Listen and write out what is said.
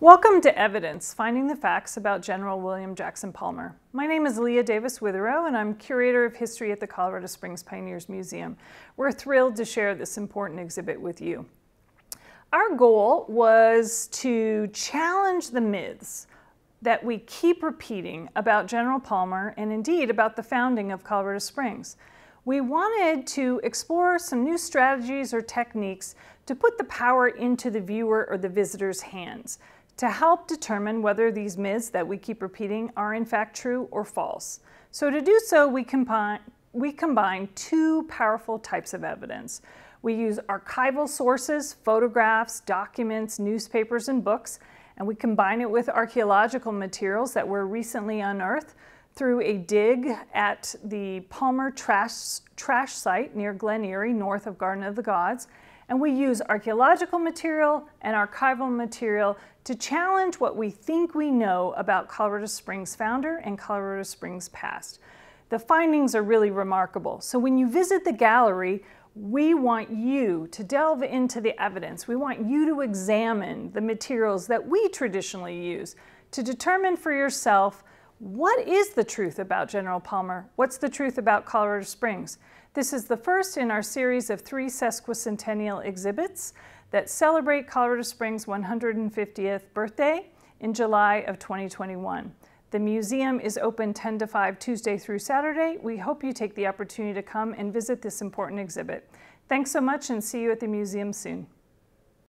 Welcome to Evidence, Finding the Facts about General William Jackson Palmer. My name is Leah Davis Witherow, and I'm Curator of History at the Colorado Springs Pioneers Museum. We're thrilled to share this important exhibit with you. Our goal was to challenge the myths that we keep repeating about General Palmer and indeed about the founding of Colorado Springs. We wanted to explore some new strategies or techniques to put the power into the viewer or the visitor's hands to help determine whether these myths that we keep repeating are in fact true or false. So to do so, we combine, we combine two powerful types of evidence. We use archival sources, photographs, documents, newspapers, and books, and we combine it with archaeological materials that were recently unearthed through a dig at the Palmer trash, trash site near Glen Eyrie, north of Garden of the Gods. And we use archaeological material and archival material to challenge what we think we know about Colorado Springs founder and Colorado Springs past. The findings are really remarkable. So when you visit the gallery, we want you to delve into the evidence. We want you to examine the materials that we traditionally use to determine for yourself what is the truth about General Palmer? What's the truth about Colorado Springs? This is the first in our series of three sesquicentennial exhibits that celebrate Colorado Springs' 150th birthday in July of 2021. The museum is open 10 to 5 Tuesday through Saturday. We hope you take the opportunity to come and visit this important exhibit. Thanks so much and see you at the museum soon.